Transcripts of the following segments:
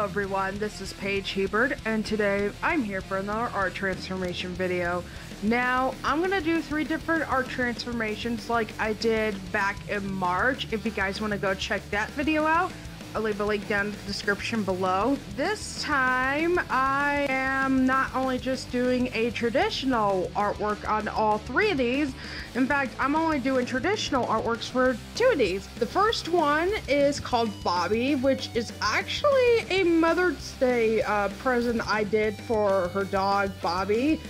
everyone, this is Paige Hebert, and today I'm here for another art transformation video. Now, I'm gonna do three different art transformations like I did back in March. If you guys wanna go check that video out, I'll leave a link down in the description below. This time, I am not only just doing a traditional artwork on all three of these, in fact, I'm only doing traditional artworks for two of these. The first one is called Bobby, which is actually a Mother's Day uh, present I did for her dog, Bobby.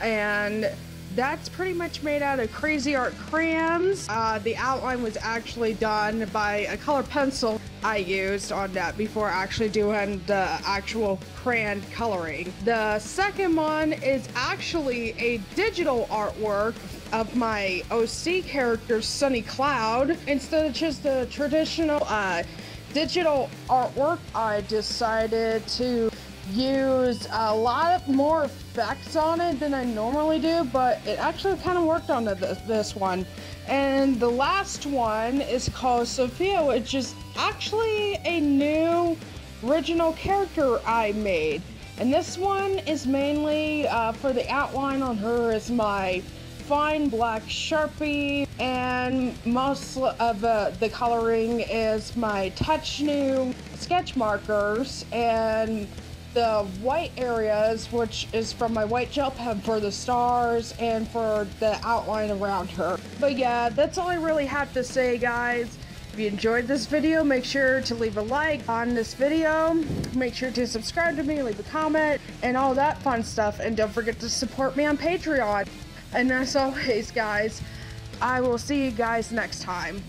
And that's pretty much made out of crazy art crayons. Uh, the outline was actually done by a color pencil I used on that before actually doing the actual crayon coloring. The second one is actually a digital artwork of my OC character Sonny Cloud instead of just a traditional uh, digital artwork. I decided to use a lot more effects on it than I normally do, but it actually kind of worked on this, this one. And the last one is called Sophia, which is actually a new original character I made. And this one is mainly uh, for the outline on her is my fine black sharpie and most of uh, the coloring is my TouchNew sketch markers and the white areas, which is from my white gel pen for the stars and for the outline around her. But yeah, that's all I really have to say, guys. If you enjoyed this video, make sure to leave a like on this video. Make sure to subscribe to me, leave a comment, and all that fun stuff. And don't forget to support me on Patreon. And as always, guys, I will see you guys next time.